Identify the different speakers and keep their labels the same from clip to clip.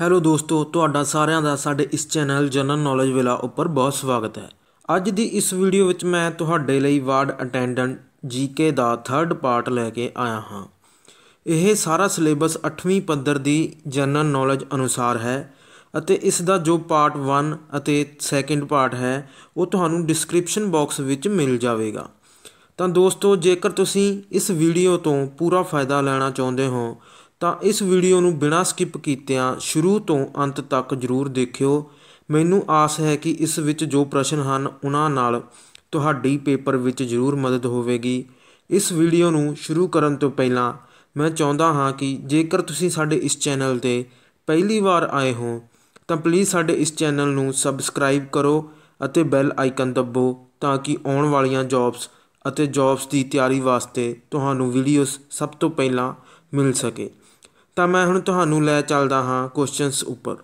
Speaker 1: Hello ਦੋਸਤੋ, ਤੁਹਾਡਾ ਸਾਰਿਆਂ ਦਾ ਸਾਡੇ ਇਸ ਚੈਨਲ ਜਨਰਲ ਨੌਲੇਜ ਵਿਲਾ ਉੱਪਰ ਬਹੁਤ ਸਵਾਗਤ ਹੈ। ਅੱਜ ਦੀ ਇਸ ਵੀਡੀਓ ਵਿੱਚ ਮੈਂ ਤੁਹਾਡੇ ਲਈ ਵਾਰਡ ਅਟੈਂਡੈਂਟ ਜੀਕੇ ਦਾ 3rd ਪਾਰਟ ਲੈ ਕੇ ਆਇਆ ਹਾਂ। ਇਹ ਸਾਰਾ ਸਿਲੇਬਸ 8ਵੀਂ ਪੱਧਰ ਦੀ ਜਨਰਲ ਨੌਲੇਜ ਅਨੁਸਾਰ ਹੈ ਅਤੇ ਇਸ ਦਾ ਜੋ ਪਾਰਟ 1 ਅਤੇ ਸੈਕੰਡ ਪਾਰਟ ਹੈ, ਉਹ ਤੁਹਾਨੂੰ ਡਿਸਕ੍ਰਿਪਸ਼ਨ ਬਾਕਸ ਵਿੱਚ ਮਿਲ ਜਾਵੇਗਾ। ਤਾਂ ਦੋਸਤੋ, ਜੇਕਰ ਤੁਸੀਂ ਇਸ ਵੀਡੀਓ ਤੋਂ ਪੂਰਾ ਫਾਇਦਾ ਲੈਣਾ ਚਾਹੁੰਦੇ ਹੋ ਤਾਂ ਇਸ ਵੀਡੀਓ ਨੂੰ ਬਿਨਾਂ ਸਕਿਪ ਕੀਤਿਆਂ ਸ਼ੁਰੂ ਤੋਂ ਅੰਤ ਤੱਕ ਜ਼ਰੂਰ ਦੇਖਿਓ। ਮੈਨੂੰ ਆਸ ਹੈ ਕਿ ਇਸ ਵਿੱਚ ਜੋ ਪ੍ਰਸ਼ਨ ਹਨ ਉਹਨਾਂ ਨਾਲ ਤੁਹਾਡੀ ਪੇਪਰ ਵਿੱਚ ਜ਼ਰੂਰ ਮਦਦ ਹੋਵੇਗੀ। ਇਸ ਵੀਡੀਓ ਨੂੰ ਸ਼ੁਰੂ ਕਰਨ ਤੋਂ ਪਹਿਲਾਂ ਮੈਂ ਚਾਹੁੰਦਾ ਹਾਂ ਕਿ ਜੇਕਰ ਤੁਸੀਂ ਸਾਡੇ ਇਸ ਚੈਨਲ ਤੇ ਪਹਿਲੀ ਵਾਰ ਆਏ ਹੋ, ਤਾਂ ਪਲੀਜ਼ ਸਾਡੇ ਇਸ ਚੈਨਲ ਨੂੰ ਸਬਸਕ੍ਰਾਈਬ ਕਰੋ ਅਤੇ ਬੈਲ ਆਈਕਨ ਦਬੋ ਤਾਂ ਕਿ ਆਉਣ ਵਾਲੀਆਂ ਜੌਬਸ ਅਤੇ ਜੌਬਸ ਦੀ ਤਿਆਰੀ ਵਾਸਤੇ ਤੁਹਾਨੂੰ ਵੀਡੀਓਜ਼ ਸਭ ਤੋਂ ਪਹਿਲਾਂ ਮਿਲ ਸਕੇ। ਤਾਂ ਮੈਂ ਹੁਣ ਤੁਹਾਨੂੰ ਲੈ ਚੱਲਦਾ ਹਾਂ ਕੁਐਸਚਨਸ ਉੱਪਰ।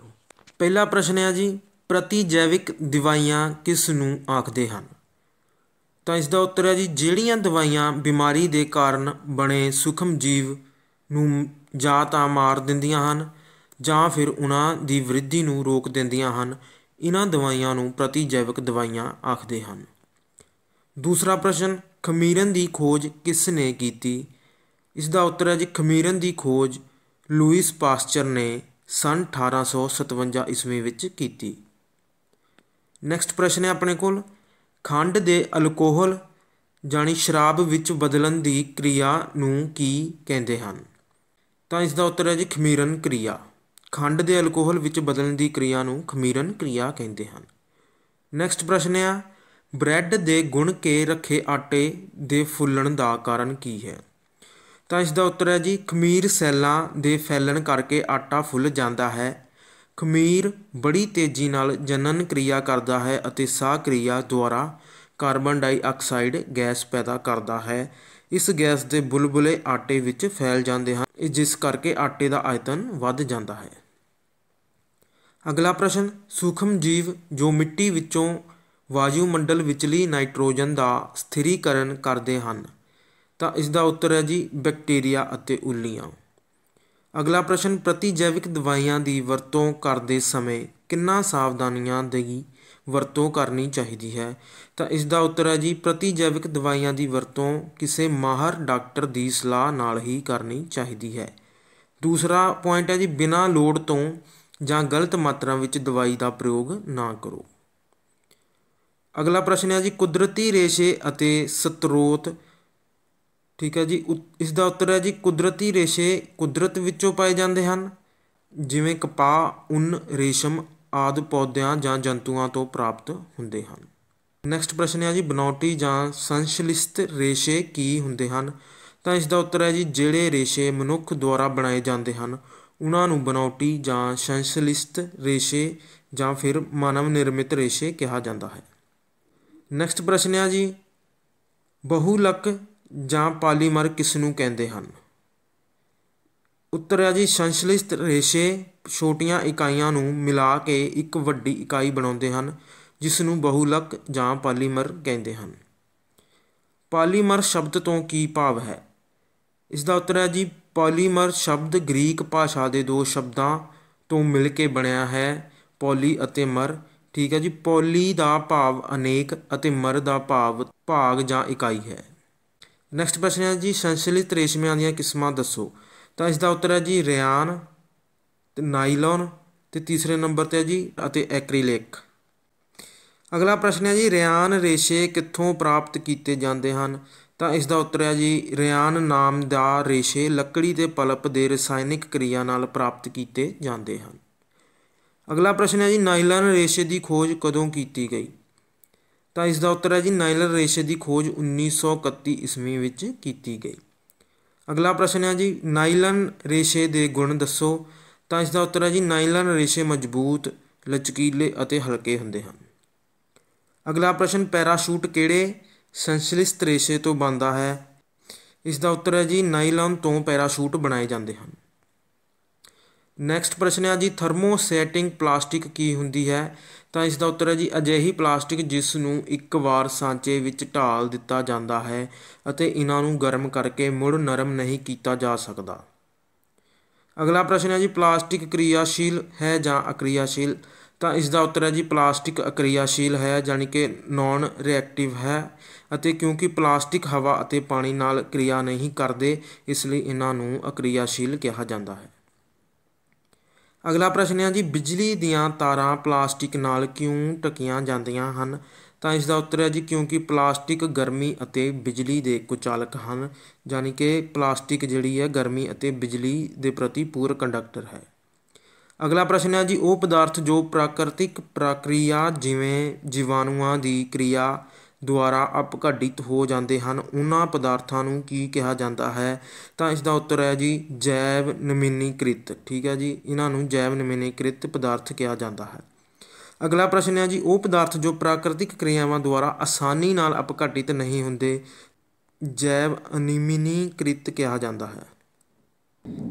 Speaker 1: ਪਹਿਲਾ ਪ੍ਰਸ਼ਨ ਹੈ ਜੀ, ਪ੍ਰਤੀ ਜੈਵਿਕ ਦਵਾਈਆਂ ਕਿਸ ਨੂੰ ਆਖਦੇ ਹਨ? ਤਾਂ ਇਸ ਦਾ ਉੱਤਰ ਹੈ ਜੀ, ਜਿਹੜੀਆਂ ਦਵਾਈਆਂ ਬਿਮਾਰੀ ਦੇ ਕਾਰਨ ਬਣੇ ਸੂਖਮ ਜੀਵ ਨੂੰ ਜਾਂ ਤਾਂ ਮਾਰ ਦਿੰਦੀਆਂ ਹਨ ਜਾਂ ਫਿਰ ਉਹਨਾਂ ਦੀ ਵ੍ਰਿਧੀ ਨੂੰ ਰੋਕ ਦਿੰਦੀਆਂ ਹਨ ਇਹਨਾਂ ਦਵਾਈਆਂ ਨੂੰ ਪ੍ਰਤੀ ਜੈਵਿਕ ਦਵਾਈਆਂ ਆਖਦੇ ਹਨ। ਦੂਸਰਾ ਪ੍ਰਸ਼ਨ, ਖਮੀਰਨ ਦੀ ਖੋਜ ਕਿਸ ਨੇ ਕੀਤੀ? ਇਸ ਦਾ ਉੱਤਰ ਹੈ ਜੀ, ਖਮੀਰਨ ਦੀ ਖੋਜ ਲੂਇਸ ਪਾਸਚਰ ਨੇ ਸੰਨ ਅਠਾਰਾਂ ਸੌ ਸਤਵੰਜਾ ਈਸਵੀ ਵਿੱਚ ਕੀਤੀ। ਨੈਕਸਟ ਪ੍ਰਸ਼ਨ ਹੈ ਆਪਣੇ ਕੋਲ। ਖੰਡ ਦੇ ਅਲਕੋਹਲ ਜਾਨੀ ਸ਼ਰਾਬ ਵਿੱਚ ਬਦਲਣ ਦੀ ਕਿਰਿਆ ਨੂੰ ਕੀ ਕਹਿੰਦੇ ਹਨ? ਤਾਂ ਇਸ ਦਾ ਉੱਤਰ ਹੈ ਜੀ ਖਮੀਰਨ ਕਿਰਿਆ। ਖੰਡ ਦੇ ਅਲਕੋਹਲ ਵਿੱਚ ਬਦਲਣ ਦੀ ਕਿਰਿਆ ਨੂੰ ਖਮੀਰਨ ਕਿਰਿਆ ਕਹਿੰਦੇ ਹਨ। ਨੈਕਸਟ ਪ੍ਰਸ਼ਨ ਹੈ, ਬ੍ਰੈਡ ਦੇ ਗੁਣ ਕੇ ਰੱਖੇ ਆਟੇ ਦੇ ਫੁੱਲਣ ਦਾ ਕਾਰਨ ਕੀ ਹੈ? ਤਾਂ ਇਸ ਦਾ ਉੱਤਰ ਹੈ ਜੀ, ਖਮੀਰ ਸੈੱਲਾਂ ਦੇ ਫੈਲਣ ਕਰਕੇ ਆਟਾ ਫੁੱਲ ਜਾਂਦਾ ਹੈ। ਖਮੀਰ ਬੜੀ ਤੇਜ਼ੀ ਨਾਲ ਜਨਨ ਕਿਰਿਆ ਕਰਦਾ ਹੈ ਅਤੇ ਸਾਹ ਕਿਰਿਆ ਦੁਆਰਾ ਕਾਰਬਨ ਡਾਈਆਕਸਾਈਡ ਗੈਸ ਪੈਦਾ ਕਰਦਾ ਹੈ। ਇਸ ਗੈਸ ਦੇ ਬੁਲਬੁਲੇ ਆਟੇ ਵਿੱਚ ਫੈਲ ਜਾਂਦੇ ਹਨ ਜਿਸ ਕਰਕੇ ਆਟੇ ਦਾ ਆਇਤਨ ਵੱਧ ਜਾਂਦਾ ਹੈ। ਅਗਲਾ ਪ੍ਰਸ਼ਨ, ਸੂਖਮ ਜੀਵ ਜੋ ਮਿੱਟੀ ਵਿੱਚੋਂ ਵਾਯੂਮੰਡਲ ਵਿਚਲੀ ਨਾਈਟ੍ਰੋਜਨ ਦਾ ਸਥਿਰੀਕਰਨ ਕਰਦੇ ਹਨ ਤਾਂ ਇਸ ਦਾ ਉੱਤਰ ਹੈ ਜੀ ਬੈਕਟੀਰੀਆ ਅਤੇ ਉੱਲੀਆਂ। ਅਗਲਾ ਪ੍ਰਸ਼ਨ, ਪ੍ਰਤੀ ਜੈਵਿਕ ਦਵਾਈਆਂ ਦੀ ਵਰਤੋਂ ਕਰਦੇ ਸਮੇਂ ਕਿੰਨਾ ਸਾਵਧਾਨੀਆਂ ਦੀ ਵਰਤੋਂ ਕਰਨੀ ਚਾਹੀਦੀ ਹੈ? ਤਾਂ ਇਸ ਦਾ ਉੱਤਰ ਹੈ ਜੀ, ਪ੍ਰਤੀ ਜੈਵਿਕ ਦਵਾਈਆਂ ਦੀ ਵਰਤੋਂ ਕਿਸੇ ਮਾਹਰ ਡਾਕਟਰ ਦੀ ਸਲਾਹ ਨਾਲ ਹੀ ਕਰਨੀ ਚਾਹੀਦੀ ਹੈ। ਦੂਸਰਾ ਪੁਆਇੰਟ ਹੈ ਜੀ, ਬਿਨਾਂ ਲੋੜ ਤੋਂ ਜਾਂ ਗਲਤ ਮਾਤਰਾ ਵਿੱਚ ਦਵਾਈ ਦਾ ਪ੍ਰਯੋਗ ਨਾ ਕਰੋ। ਅਗਲਾ ਪ੍ਰਸ਼ਨ ਹੈ ਜੀ, ਕੁਦਰਤੀ ਰੇਸ਼ੇ ਅਤੇ ਸਤਰੋਤ ਠੀਕ ਹੈ ਜੀ ਇਸ ਦਾ ਉੱਤਰ ਹੈ ਜੀ, ਕੁਦਰਤੀ ਰੇਸ਼ੇ ਕੁਦਰਤ ਵਿੱਚੋਂ ਪਾਏ ਜਾਂਦੇ ਹਨ। ਜਿਵੇਂ ਕਪਾਹ ਉੱਨ, ਰੇਸ਼ਮ ਆਦਿ ਪੌਦਿਆਂ ਜਾਂ ਜੰਤੂਆਂ ਤੋਂ ਪ੍ਰਾਪਤ ਹੁੰਦੇ ਹਨ। ਨੈਕਸਟ ਪ੍ਰਸ਼ਨ ਹੈ ਜੀ, ਬਨੌਟੀ ਜਾਂ ਸੰਸ਼ਲਿਸ਼ਤ ਰੇਸ਼ੇ ਕੀ ਹੁੰਦੇ ਹਨ? ਤਾਂ ਇਸ ਦਾ ਉੱਤਰ ਹੈ ਜੀ, ਜਿਹੜੇ ਰੇਸ਼ੇ ਮਨੁੱਖ ਦੁਆਰਾ ਬਣਾਏ ਜਾਂਦੇ ਹਨ, ਉਹਨਾਂ ਨੂੰ ਬਨੌਟੀ ਜਾਂ ਸੰਸ਼ਲਿਸ਼ਤ ਰੇਸ਼ੇ ਜਾਂ ਫਿਰ ਮਾਨਵ ਨਿਰਮਿਤ ਰੇਸ਼ੇ ਕਿਹਾ ਜਾਂਦਾ ਹੈ। ਨੈਕਸਟ ਪ੍ਰਸ਼ਨ ਹੈ ਜੀ, ਬਹੁਲਕ ਜਾਂ ਪਾਲੀਮਰ ਕਿਸ ਨੂੰ ਕਹਿੰਦੇ ਹਨ? ਉੱਤਰ ਹੈ ਜੀ, ਸੰਸ਼ਲਿਸ਼ਟ ਰੇਸ਼ੇ ਛੋਟੀਆਂ ਇਕਾਈਆਂ ਨੂੰ ਮਿਲਾ ਕੇ ਇੱਕ ਵੱਡੀ ਇਕਾਈ ਬਣਾਉਂਦੇ ਹਨ, ਜਿਸ ਨੂੰ ਬਹੁਲਕ ਜਾਂ ਪਾਲੀਮਰ ਕਹਿੰਦੇ ਹਨ। ਪਾਲੀਮਰ ਸ਼ਬਦ ਤੋਂ ਕੀ ਭਾਵ ਹੈ? ਇਸ ਦਾ ਉੱਤਰ ਹੈ ਜੀ, ਪੋਲੀਮਰ ਸ਼ਬਦ ਗ੍ਰੀਕ ਭਾਸ਼ਾ ਦੇ ਦੋ ਸ਼ਬਦਾਂ ਤੋਂ ਮਿਲ ਕੇ ਬਣਿਆ ਹੈ, ਪੋਲੀ ਅਤੇ ਮਰ। ਠੀਕ ਹੈ ਜੀ, ਪੋਲੀ ਦਾ ਭਾਵ ਅਨੇਕ ਅਤੇ ਮਰ ਦਾ ਭਾਵ ਭਾਗ ਜਾਂ ਇਕਾਈ ਹੈ। ਨੈਕਸਟ ਪ੍ਰਸ਼ਨ ਹੈ ਜੀ, ਸੰਸ਼ਲਿਤ ਰੇਸ਼ਮਿਆਂ ਦੀਆਂ ਕਿਸਮਾਂ ਦੱਸੋ। ਤਾਂ ਇਸ ਦਾ ਉੱਤਰ ਹੈ ਜੀ, ਰਿਆਨ, ਤੇ ਨਾਈਲੋਨ, ਤੇ ਤੀਸਰੇ ਨੰਬਰ ਤੇ ਹੈ ਜੀ, ਅਤੇ ਐਕ੍ਰੀਲਿਕ। ਅਗਲਾ ਪ੍ਰਸ਼ਨ ਹੈ ਜੀ, ਰਿਆਨ ਰੇਸ਼ੇ ਕਿੱਥੋਂ ਪ੍ਰਾਪਤ ਕੀਤੇ ਜਾਂਦੇ ਹਨ? ਤਾਂ ਇਸ ਦਾ ਉੱਤਰ ਹੈ ਜੀ, ਰਿਆਨ ਨਾਮ ਦਾ ਰੇਸ਼ੇ ਲੱਕੜੀ ਤੇ ਪਲਪ ਦੇ ਰਸਾਇਣਿਕ ਕਿਰਿਆ ਨਾਲ ਪ੍ਰਾਪਤ ਕੀਤੇ ਜਾਂਦੇ ਹਨ। ਅਗਲਾ ਪ੍ਰਸ਼ਨ ਹੈ ਜੀ, ਨਾਈਲਨ ਰੇਸ਼ੇ ਦੀ ਖੋਜ ਕਦੋਂ ਕੀਤੀ ਗਈ? ਤਾਂ ਇਸ ਦਾ ਉੱਤਰ ਹੈ ਜੀ ਨਾਈਲਨ ਰੇਸ਼ੇ ਦੀ ਖੋਜ 1931 ਈਸਵੀ ਵਿੱਚ ਕੀਤੀ ਗਈ। ਅਗਲਾ ਪ੍ਰਸ਼ਨ ਹੈ ਜੀ ਨਾਈਲਨ ਰੇਸ਼ੇ ਦੇ ਗੁਣ ਦੱਸੋ। ਤਾਂ ਇਸ ਦਾ ਉੱਤਰ ਹੈ ਜੀ ਨਾਈਲਨ ਰੇਸ਼ੇ ਮਜ਼ਬੂਤ, ਲਚਕੀਲੇ ਅਤੇ ਹਲਕੇ ਹੁੰਦੇ ਹਨ। ਅਗਲਾ ਪ੍ਰਸ਼ਨ, ਪੈਰਾਸ਼ੂਟ ਕਿਹੜੇ ਸੰਸ਼ਲਿਸ਼ਟ ਰੇਸ਼ੇ ਤੋਂ ਬਣਦਾ ਹੈ? ਇਸ ਦਾ ਉੱਤਰ ਹੈ ਜੀ ਨਾਈਲਨ ਤੋਂ ਪੈਰਾਸ਼ੂਟ ਬਣਾਏ ਜਾਂਦੇ ਹਨ। ਨੈਕਸਟ ਪ੍ਰਸ਼ਨ ਹੈ ਜੀ ਥਰਮੋਸੈਟਿੰਗ ਪਲਾਸਟਿਕ ਕੀ ਹੁੰਦੀ ਹੈ? ਤਾਂ ਇਸ ਦਾ ਉੱਤਰ ਹੈ ਜੀ, ਅਜਿਹੀ ਪਲਾਸਟਿਕ ਜਿਸ ਨੂੰ ਇੱਕ ਵਾਰ ਸਾਂਚੇ ਵਿੱਚ ਢਾਲ ਦਿੱਤਾ ਜਾਂਦਾ ਹੈ ਅਤੇ ਇਹਨਾਂ ਨੂੰ ਗਰਮ ਕਰਕੇ ਮੁੜ ਨਰਮ ਨਹੀਂ ਕੀਤਾ ਜਾ ਸਕਦਾ। ਅਗਲਾ ਪ੍ਰਸ਼ਨ ਹੈ ਜੀ ਪਲਾਸਟਿਕ ਕਿਰਿਆਸ਼ੀਲ ਹੈ ਜਾਂ ਅਕਿਰਿਆਸ਼ੀਲ? ਤਾਂ ਇਸ ਦਾ ਉੱਤਰ ਹੈ ਜੀ ਪਲਾਸਟਿਕ ਅਕਿਰਿਆਸ਼ੀਲ ਹੈ ਯਾਨੀ ਕਿ ਨਾਨ ਰਿਐਕਟਿਵ ਹੈ ਅਤੇ ਕਿਉਂਕਿ ਪਲਾਸਟਿਕ ਹਵਾ ਅਤੇ ਪਾਣੀ ਨਾਲ ਕਿਰਿਆ ਨਹੀਂ ਕਰਦੇ, ਇਸ ਲਈ ਇਹਨਾਂ ਨੂੰ ਅਕਿਰਿਆਸ਼ੀਲ ਕਿਹਾ ਜਾਂਦਾ ਹੈ। ਅਗਲਾ ਪ੍ਰਸ਼ਨ ਹੈ ਜੀ, ਬਿਜਲੀ ਦੀਆਂ ਤਾਰਾਂ ਪਲਾਸਟਿਕ ਨਾਲ ਕਿਉਂ ਟਕੀਆਂ ਜਾਂਦੀਆਂ ਹਨ? ਤਾਂ ਇਸ ਦਾ ਉੱਤਰ ਹੈ ਜੀ, ਕਿਉਂਕਿ ਪਲਾਸਟਿਕ ਗਰਮੀ ਅਤੇ ਬਿਜਲੀ ਦੇ ਕੁਚਾਲਕ ਹਨ। ਯਾਨੀ ਕਿ ਪਲਾਸਟਿਕ ਜਿਹੜੀ ਹੈ, ਗਰਮੀ ਅਤੇ ਬਿਜਲੀ ਦੇ ਪ੍ਰਤੀ ਪੂਰ ਕੰਡਕਟਰ ਹੈ। ਅਗਲਾ ਪ੍ਰਸ਼ਨ ਹੈ ਜੀ, ਉਹ ਪਦਾਰਥ ਜੋ ਪ੍ਰਾਕ੍ਰਿਤਿਕ ਪ੍ਰਕਿਰਿਆ ਜਿਵੇਂ ਜੀਵਾਣੂਆਂ ਦੀ ਕਿਰਿਆ ਦੁਆਰਾ ਅਪਘਟਿਤ ਹੋ ਜਾਂਦੇ ਹਨ। ਉਹਨਾਂ ਪਦਾਰਥਾਂ ਨੂੰ ਕੀ ਕਿਹਾ ਜਾਂਦਾ ਹੈ? ਤਾਂ ਇਸ ਦਾ ਉੱਤਰ ਹੈ ਜੀ, ਜੈਵ ਨਮੀਨੀਕ੍ਰਿਤ। ਠੀਕ ਹੈ ਜੀ, ਇਹਨਾਂ ਨੂੰ ਜੈਵ ਨਮੀਨੀਕ੍ਰਿਤ ਪਦਾਰਥ ਕਿਹਾ ਜਾਂਦਾ ਹੈ। ਅਗਲਾ ਪ੍ਰਸ਼ਨ ਹੈ ਜੀ, ਉਹ ਪਦਾਰਥ ਜੋ ਪ੍ਰਾਕ੍ਰਿਤਿਕ ਕਿਰਿਆਵਾਂ ਦੁਆਰਾ ਆਸਾਨੀ ਨਾਲ ਅਪਘਟਿਤ ਨਹੀਂ ਹੁੰਦੇ, ਜੈਵ ਅਨਿਮੀਨੀਕ੍ਰਿਤ ਕਿਹਾ ਜਾਂਦਾ ਹੈ।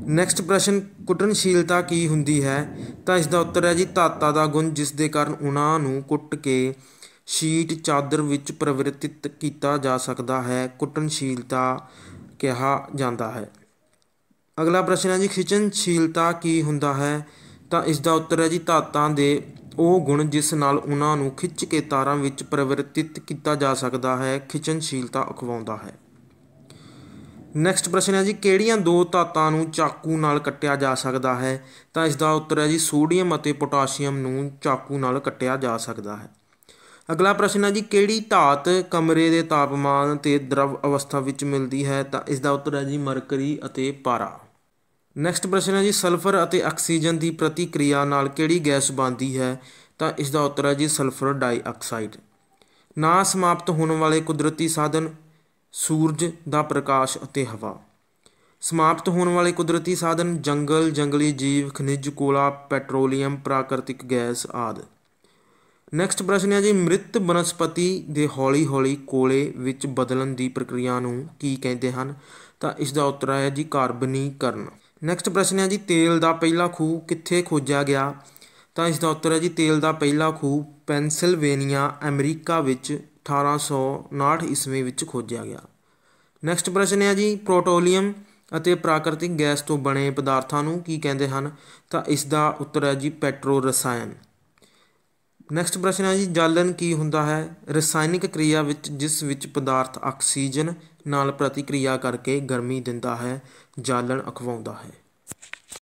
Speaker 1: ਨੈਕਸਟ ਪ੍ਰਸ਼ਨ ਕੁੱਟਣਸ਼ੀਲਤਾ ਕੀ ਹੁੰਦੀ ਹੈ? ਤਾਂ ਇਸ ਦਾ ਉੱਤਰ ਹੈ ਜੀ, ਧਾਤਾਂ ਦਾ ਗੁਣ ਜਿਸ ਦੇ ਕਾਰਨ ਉਹਨਾਂ ਨੂੰ ਕੁੱਟ ਕੇ ਸ਼ੀਟ ਚਾਦਰ ਵਿੱਚ ਪਰਿਵਰਤਿਤ ਕੀਤਾ ਜਾ ਸਕਦਾ ਹੈ। ਕੁੱਟਣਸ਼ੀਲਤਾ ਕਿਹਾ ਜਾਂਦਾ ਹੈ। ਅਗਲਾ ਪ੍ਰਸ਼ਨ ਹੈ ਜੀ ਖਿਚਣਸ਼ੀਲਤਾ ਕੀ ਹੁੰਦਾ ਹੈ? ਤਾਂ ਇਸ ਦਾ ਉੱਤਰ ਹੈ ਜੀ, ਧਾਤਾਂ ਦੇ ਉਹ ਗੁਣ ਜਿਸ ਨਾਲ ਉਹਨਾਂ ਨੂੰ ਖਿੱਚ ਕੇ ਤਾਰਾਂ ਵਿੱਚ ਪਰਿਵਰਤਿਤ ਕੀਤਾ ਜਾ ਸਕਦਾ ਹੈ ਖਿਚਣਸ਼ੀਲਤਾ ਅਖਵਾਉਂਦਾ ਹੈ। ਨੈਕਸਟ ਪ੍ਰਸ਼ਨ ਹੈ ਜੀ, ਕਿਹੜੀਆਂ ਦੋ ਧਾਤਾਂ ਨੂੰ ਚਾਕੂ ਨਾਲ ਕੱਟਿਆ ਜਾ ਸਕਦਾ ਹੈ? ਤਾਂ ਇਸ ਦਾ ਉੱਤਰ ਹੈ ਜੀ, ਸੋਡੀਅਮ ਅਤੇ ਪੋਟਾਸ਼ੀਅਮ ਨੂੰ ਚਾਕੂ ਨਾਲ ਕੱਟਿਆ ਜਾ ਸਕਦਾ ਹੈ। ਅਗਲਾ ਪ੍ਰਸ਼ਨ ਹੈ ਜੀ, ਕਿਹੜੀ ਧਾਤ ਕਮਰੇ ਦੇ ਤਾਪਮਾਨ ਤੇ ਦਰਵ ਅਵਸਥਾ ਵਿੱਚ ਮਿਲਦੀ ਹੈ? ਤਾਂ ਇਸ ਦਾ ਉੱਤਰ ਹੈ ਜੀ, ਮਰਕਰੀ ਅਤੇ ਪਾਰਾ। ਨੈਕਸਟ ਪ੍ਰਸ਼ਨ ਹੈ ਜੀ, ਸਲਫਰ ਅਤੇ ਆਕਸੀਜਨ ਦੀ ਪ੍ਰਤੀਕਿਰਿਆ ਨਾਲ ਕਿਹੜੀ ਗੈਸ ਬਣਦੀ ਹੈ? ਤਾਂ ਇਸ ਦਾ ਉੱਤਰ ਹੈ ਜੀ, ਸਲਫਰ ਡਾਈਆਕਸਾਈਡ। ਨਾ ਸਮਾਪਤ ਹੋਣ ਵਾਲੇ ਕੁਦਰਤੀ ਸਾਧਨ, ਸੂਰਜ ਦਾ ਪ੍ਰਕਾਸ਼ ਅਤੇ ਹਵਾ। ਸਮਾਪਤ ਹੋਣ ਵਾਲੇ ਕੁਦਰਤੀ ਸਾਧਨ, ਜੰਗਲ, ਜੰਗਲੀ ਜੀਵ, ਖਣਿਜ, ਕੋਲਾ, ਪੈਟਰੋਲੀਅਮ, ਪ੍ਰਾਕ੍ਰਿਤਿਕ ਗੈਸ ਆਦਿ। ਨੈਕਸਟ ਪ੍ਰਸ਼ਨ ਹੈ ਜੀ, ਮ੍ਰਿਤ ਬਨਸਪਤੀ ਦੇ ਹੌਲੀ-ਹੌਲੀ ਕੋਲੇ ਵਿੱਚ ਬਦਲਣ ਦੀ ਪ੍ਰਕਿਰਿਆ ਨੂੰ ਕੀ ਕਹਿੰਦੇ ਹਨ? ਤਾਂ ਇਸ ਦਾ ਉੱਤਰ ਹੈ ਜੀ, ਕਾਰਬਨੀਕਰਨ। ਨੈਕਸਟ ਪ੍ਰਸ਼ਨ ਹੈ ਜੀ, ਤੇਲ ਦਾ ਪਹਿਲਾ ਖੂਹ ਕਿੱਥੇ ਖੋਜਿਆ ਗਿਆ? ਤਾਂ ਇਸ ਦਾ ਉੱਤਰ ਹੈ ਜੀ, ਤੇਲ ਦਾ ਪਹਿਲਾ ਖੂਹ ਪੈਨਸਿਲਵੇਨੀਆ, ਅਮਰੀਕਾ ਵਿੱਚ 1859 ਈਸਵੀ ਵਿੱਚ ਖੋਜਿਆ ਗਿਆ। ਨੈਕਸਟ ਪ੍ਰਸ਼ਨ ਹੈ ਜੀ, ਪ੍ਰੋਟੋਲੀਅਮ ਅਤੇ ਪ੍ਰਾਕ੍ਰਿਤਿਕ ਗੈਸ ਤੋਂ ਬਣੇ ਪਦਾਰਥਾਂ ਨੂੰ ਕੀ ਕਹਿੰਦੇ ਹਨ? ਤਾਂ ਇਸ ਦਾ ਉੱਤਰ ਹੈ ਜੀ ਪੈਟਰੋ ਰਸਾਇਣ ਨੈਕਸਟ ਪ੍ਰਸ਼ਨ ਹੈ ਜੀ ਜਾਲਣ ਕੀ ਹੁੰਦਾ ਹੈ? ਰਸਾਇਣਿਕ ਕਿਰਿਆ ਵਿੱਚ ਜਿਸ ਵਿੱਚ ਪਦਾਰਥ ਆਕਸੀਜਨ ਨਾਲ ਪ੍ਰਤੀਕਿਰਿਆ ਕਰਕੇ ਗਰਮੀ ਦਿੰਦਾ ਹੈ ਜਾਲਣ ਅਖਵਾਉਂਦਾ ਹੈ।